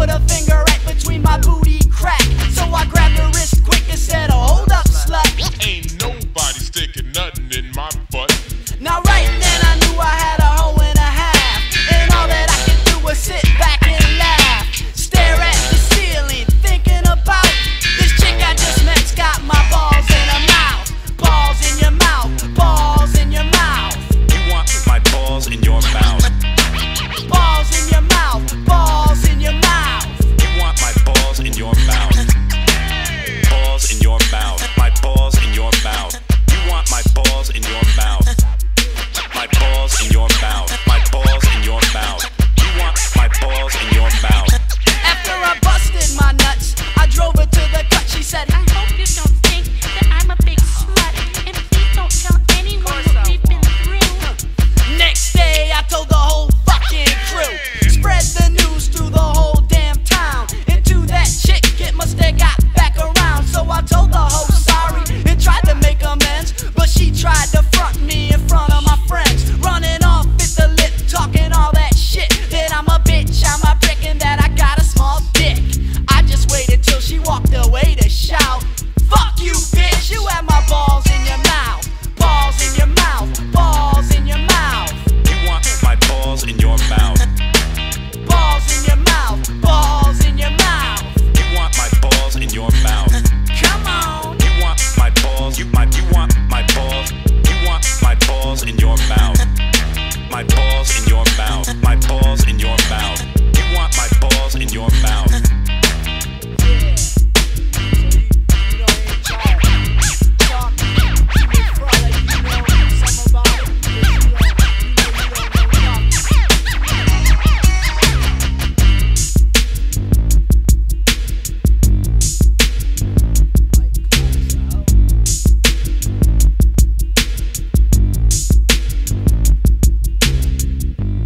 put a finger.